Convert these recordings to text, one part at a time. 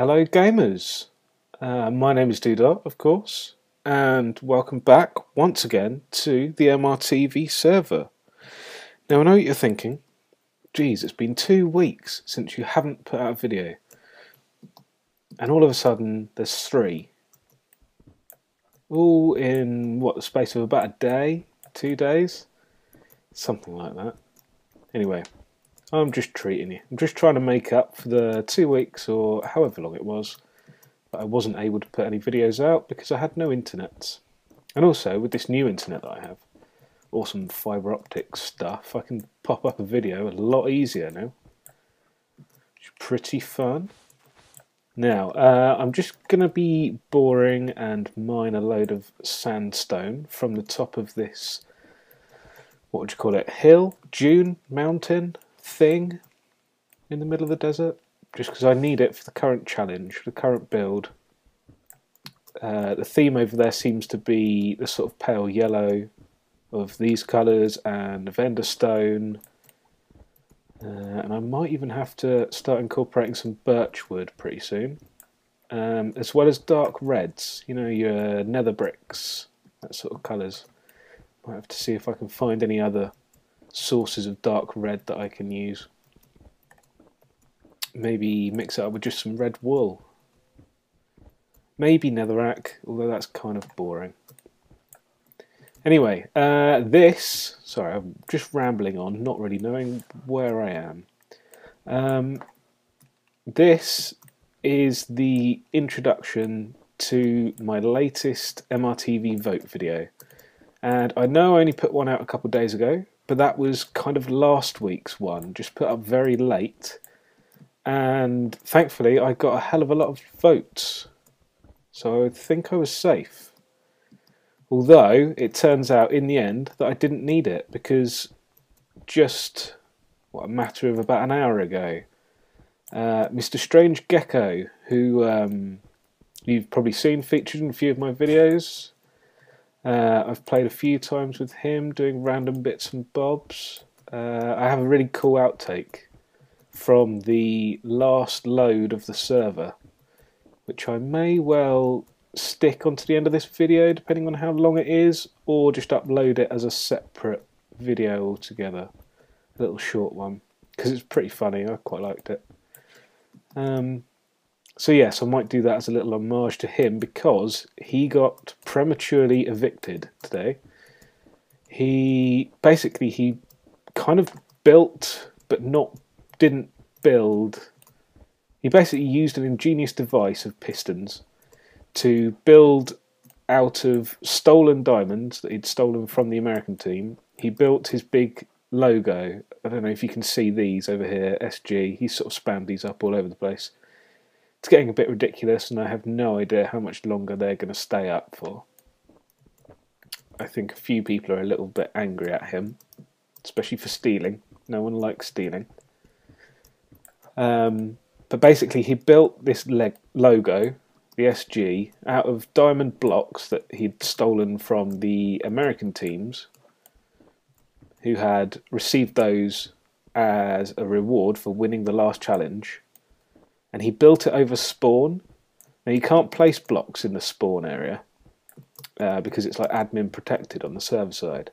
Hello, gamers. Uh, my name is DooDart, of course, and welcome back once again to the MRTV server. Now, I know what you're thinking. Geez, it's been two weeks since you haven't put out a video, and all of a sudden there's three. All in what the space of about a day, two days, something like that. Anyway, I'm just treating you. I'm just trying to make up for the two weeks or however long it was that I wasn't able to put any videos out because I had no internet. And also, with this new internet that I have, awesome fibre optic stuff, I can pop up a video a lot easier now. It's pretty fun. Now, uh, I'm just going to be boring and mine a load of sandstone from the top of this, what would you call it, hill, dune, mountain, thing in the middle of the desert just because I need it for the current challenge, the current build. Uh, the theme over there seems to be the sort of pale yellow of these colours and vendor stone. Uh, and I might even have to start incorporating some birch wood pretty soon. Um, as well as dark reds, you know, your nether bricks, that sort of colours. Might have to see if I can find any other sources of dark red that I can use. Maybe mix it up with just some red wool. Maybe netherrack, although that's kind of boring. Anyway, uh, this, sorry, I'm just rambling on, not really knowing where I am. Um, this is the introduction to my latest MRTV vote video. And I know I only put one out a couple days ago, but that was kind of last week's one, just put up very late. And thankfully, I got a hell of a lot of votes. So I think I was safe. Although it turns out in the end that I didn't need it because just what a matter of about an hour ago, uh, Mr. Strange Gecko, who um, you've probably seen featured in a few of my videos, uh, I've played a few times with him doing random bits and bobs. Uh, I have a really cool outtake from the last load of the server, which I may well stick onto the end of this video depending on how long it is, or just upload it as a separate video altogether. A little short one, because it's pretty funny, I quite liked it. Um, so yes, I might do that as a little homage to him because he got prematurely evicted today. He basically he kind of built but not didn't build. He basically used an ingenious device of pistons to build out of stolen diamonds that he'd stolen from the American team. He built his big logo. I don't know if you can see these over here, SG. He sort of spammed these up all over the place it's getting a bit ridiculous, and I have no idea how much longer they're going to stay up for. I think a few people are a little bit angry at him, especially for stealing. No one likes stealing. Um, but basically, he built this leg logo, the SG, out of diamond blocks that he'd stolen from the American teams, who had received those as a reward for winning the last challenge and he built it over spawn. Now you can't place blocks in the spawn area uh, because it's like admin protected on the server side.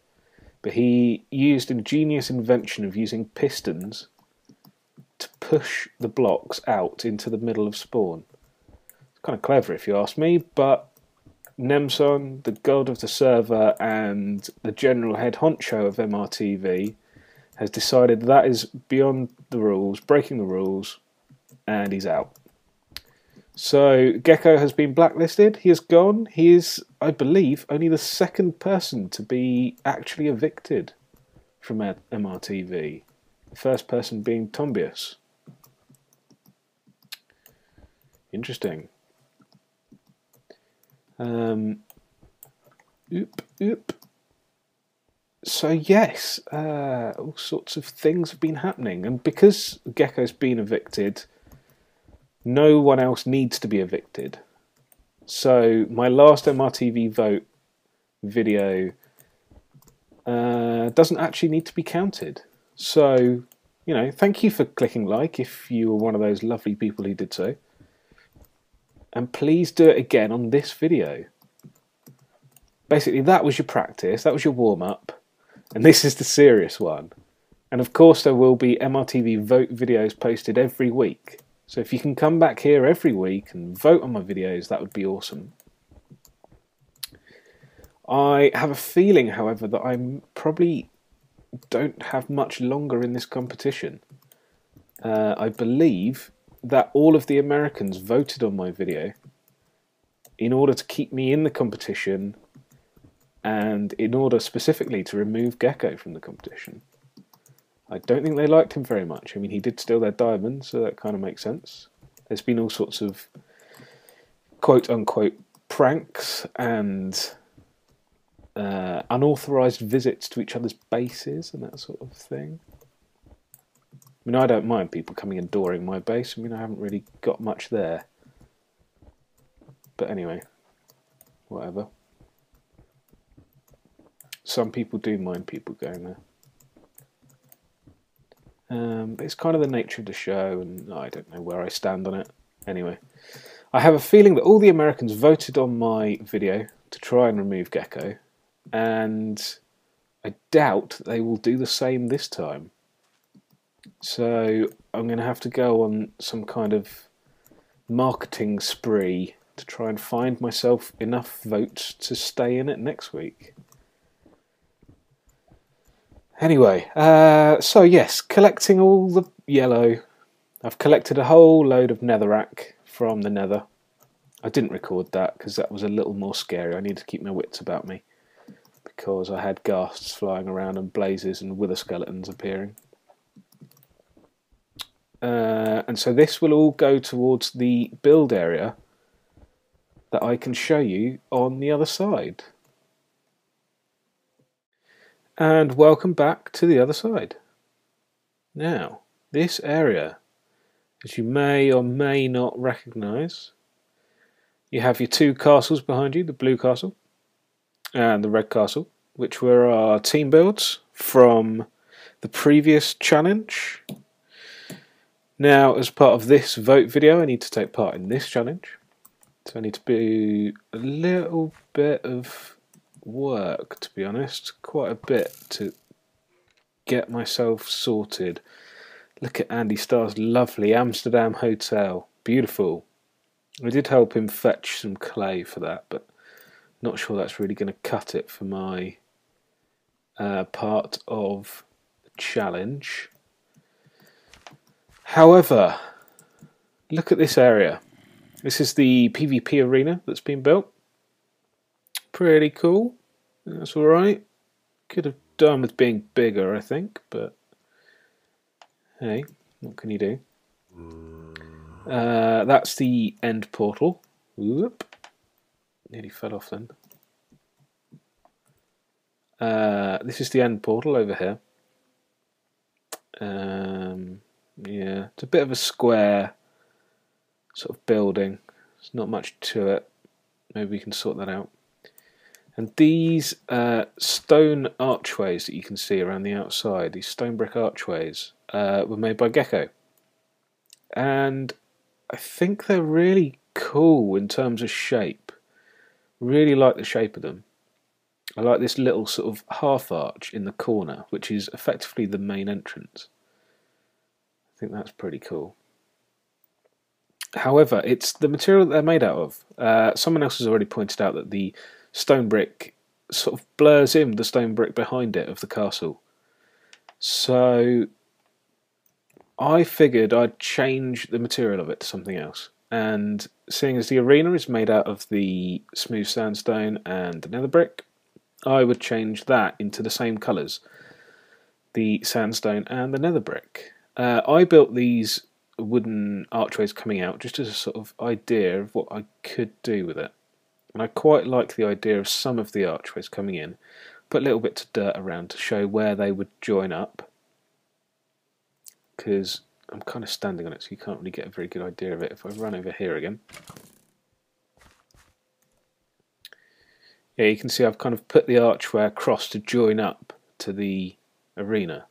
But he used ingenious invention of using pistons to push the blocks out into the middle of spawn. It's kind of clever if you ask me, but Nemsun, the god of the server and the general head honcho of MRTV, has decided that is beyond the rules, breaking the rules, and he's out. So Gecko has been blacklisted. He is gone. He is, I believe, only the second person to be actually evicted from MRTV. The first person being Tombius. Interesting. Um, oop, oop. So yes, uh, all sorts of things have been happening, and because Gecko's been evicted, no one else needs to be evicted. So my last MRTV vote video uh, doesn't actually need to be counted. So, you know, thank you for clicking like if you were one of those lovely people who did so. and please do it again on this video. Basically, that was your practice, that was your warm up, and this is the serious one. And of course, there will be MRTV vote videos posted every week. So if you can come back here every week and vote on my videos, that would be awesome. I have a feeling, however, that I probably don't have much longer in this competition. Uh, I believe that all of the Americans voted on my video in order to keep me in the competition and in order specifically to remove Gecko from the competition. I don't think they liked him very much. I mean, he did steal their diamonds, so that kind of makes sense. There's been all sorts of quote unquote pranks and uh, unauthorized visits to each other's bases and that sort of thing. I mean, I don't mind people coming and dooring my base. I mean, I haven't really got much there. But anyway, whatever. Some people do mind people going there. Um, but it's kind of the nature of the show, and I don't know where I stand on it. Anyway, I have a feeling that all the Americans voted on my video to try and remove Gecko, and I doubt they will do the same this time. So I'm going to have to go on some kind of marketing spree to try and find myself enough votes to stay in it next week. Anyway, uh, so yes, collecting all the yellow. I've collected a whole load of netherrack from the nether. I didn't record that because that was a little more scary. I need to keep my wits about me because I had ghasts flying around and blazes and wither skeletons appearing. Uh, and so this will all go towards the build area that I can show you on the other side. And welcome back to the other side. Now, this area, as you may or may not recognise, you have your two castles behind you, the blue castle and the red castle, which were our team builds from the previous challenge. Now, as part of this vote video, I need to take part in this challenge. So I need to do a little bit of work, to be honest. Quite a bit to get myself sorted. Look at Andy Starr's lovely Amsterdam hotel. Beautiful. I did help him fetch some clay for that, but not sure that's really going to cut it for my uh, part of the challenge. However, look at this area. This is the PvP arena that's been built. Pretty cool. That's alright. Could have done with being bigger, I think, but hey, what can you do? Uh, that's the end portal. Whoop. Nearly fell off then. Uh, this is the end portal over here. Um, yeah, it's a bit of a square sort of building. There's not much to it. Maybe we can sort that out. And these uh, stone archways that you can see around the outside, these stone brick archways, uh, were made by Gecko. And I think they're really cool in terms of shape. Really like the shape of them. I like this little sort of half arch in the corner, which is effectively the main entrance. I think that's pretty cool. However, it's the material that they're made out of. Uh, someone else has already pointed out that the stone brick sort of blurs in the stone brick behind it of the castle. So I figured I'd change the material of it to something else. And seeing as the arena is made out of the smooth sandstone and the nether brick, I would change that into the same colours the sandstone and the nether brick. Uh, I built these wooden archways coming out just as a sort of idea of what I could do with it. And I quite like the idea of some of the archways coming in. Put little bit of dirt around to show where they would join up. Because I'm kind of standing on it so you can't really get a very good idea of it. If I run over here again. Yeah, you can see I've kind of put the archway across to join up to the arena.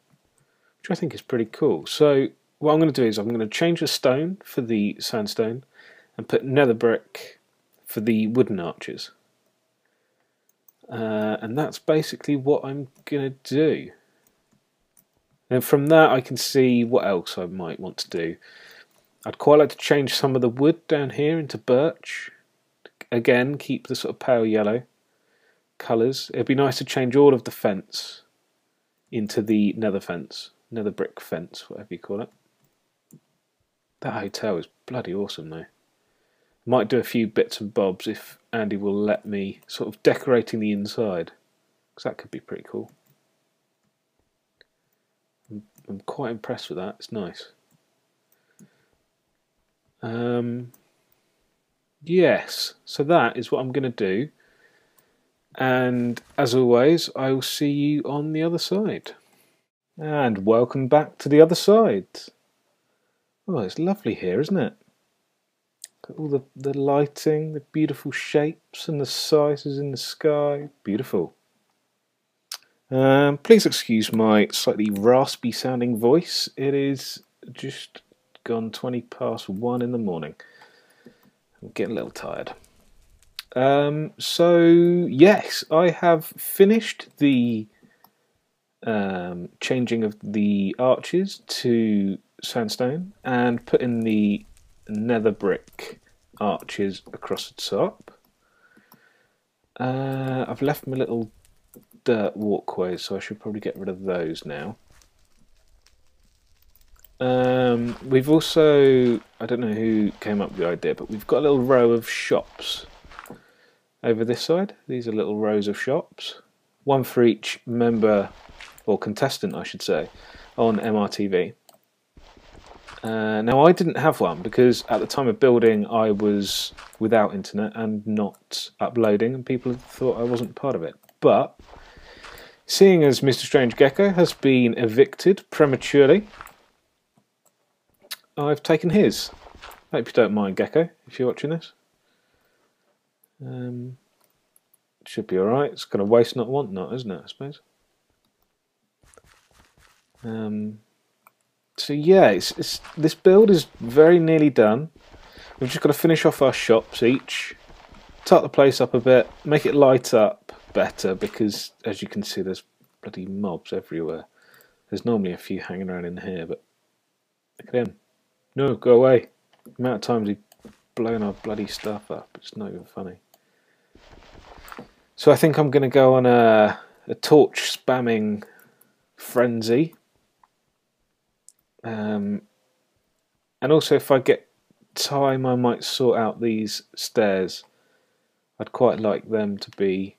Which I think is pretty cool. So what I'm going to do is I'm going to change the stone for the sandstone and put nether brick for the wooden arches. Uh, and that's basically what I'm going to do. And from that I can see what else I might want to do. I'd quite like to change some of the wood down here into birch. Again, keep the sort of pale yellow colours. It'd be nice to change all of the fence into the nether fence, nether brick fence, whatever you call it. That hotel is bloody awesome though. Might do a few bits and bobs if Andy will let me, sort of decorating the inside, because that could be pretty cool. I'm, quite impressed with that. It's nice. Um, yes, so that is what I'm going to do. And as always, I will see you on the other side. And welcome back to the other side. Oh, it's lovely here, isn't it? All the, the lighting, the beautiful shapes and the sizes in the sky. Beautiful. Um, please excuse my slightly raspy sounding voice. It is just gone 20 past 1 in the morning. I'm getting a little tired. Um, so, yes, I have finished the um, changing of the arches to sandstone and put in the nether brick arches across the top. Uh, I've left my little dirt walkways, so I should probably get rid of those now. Um, we've also, I don't know who came up with the idea, but we've got a little row of shops over this side. These are little rows of shops, one for each member or contestant, I should say, on MRTV. Uh, now, I didn't have one because at the time of building, I was without internet and not uploading, and people thought I wasn't part of it. But seeing as Mr. Strange Gecko has been evicted prematurely, I've taken his. Hope you don't mind, Gecko, if you're watching this. Um, should be alright. It's got a waste not want not, isn't it, I suppose? Um, so yeah, it's, it's, this build is very nearly done. We've just got to finish off our shops each, tuck the place up a bit, make it light up better because as you can see there's bloody mobs everywhere. There's normally a few hanging around in here, but look at him. No, go away. The amount of times he's blown our bloody stuff up, it's not even funny. So I think I'm going to go on a, a torch spamming frenzy um, and also, if I get time, I might sort out these stairs. I'd quite like them to be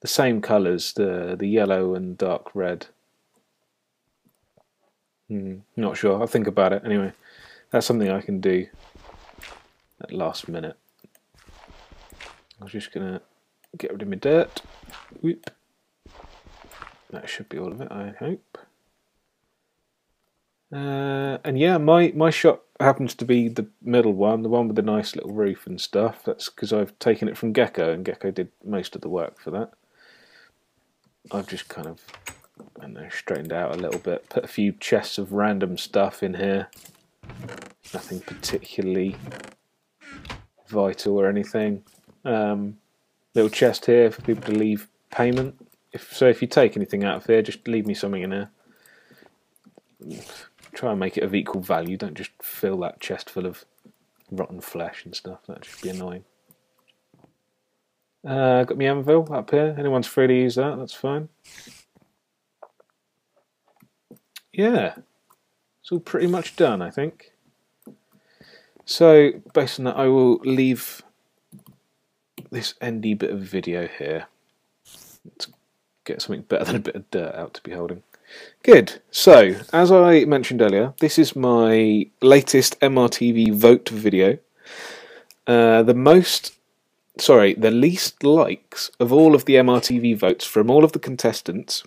the same colours, the the yellow and dark red. Hmm, not sure. I'll think about it anyway. That's something I can do at last minute. I'm just gonna get rid of my dirt. Whoop. That should be all of it, I hope. Uh, and yeah, my, my shop happens to be the middle one, the one with the nice little roof and stuff. That's because I've taken it from Gecko, and Gecko did most of the work for that. I've just kind of, don't know, straightened out a little bit, put a few chests of random stuff in here. Nothing particularly vital or anything. Um, little chest here for people to leave payment. If so, if you take anything out of here, just leave me something in here try and make it of equal value. Don't just fill that chest full of rotten flesh and stuff. That'd just be annoying. Uh, got my anvil up here. Anyone's free to use that. That's fine. Yeah, it's all pretty much done, I think. So, based on that, I will leave this endy bit of video here. Let's get something better than a bit of dirt out to be holding. Good. So, as I mentioned earlier, this is my latest MRTV vote video. Uh, the most, sorry, the least likes of all of the MRTV votes from all of the contestants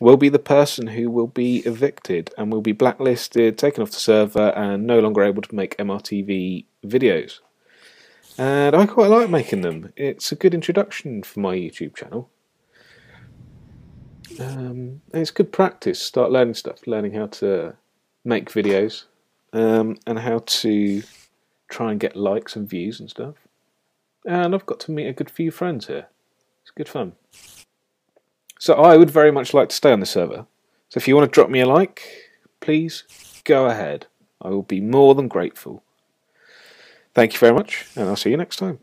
will be the person who will be evicted and will be blacklisted, taken off the server, and no longer able to make MRTV videos. And I quite like making them. It's a good introduction for my YouTube channel um, it's good practice. Start learning stuff, learning how to make videos, um, and how to try and get likes and views and stuff. And I've got to meet a good few friends here. It's good fun. So I would very much like to stay on the server. So if you want to drop me a like, please go ahead. I will be more than grateful. Thank you very much, and I'll see you next time.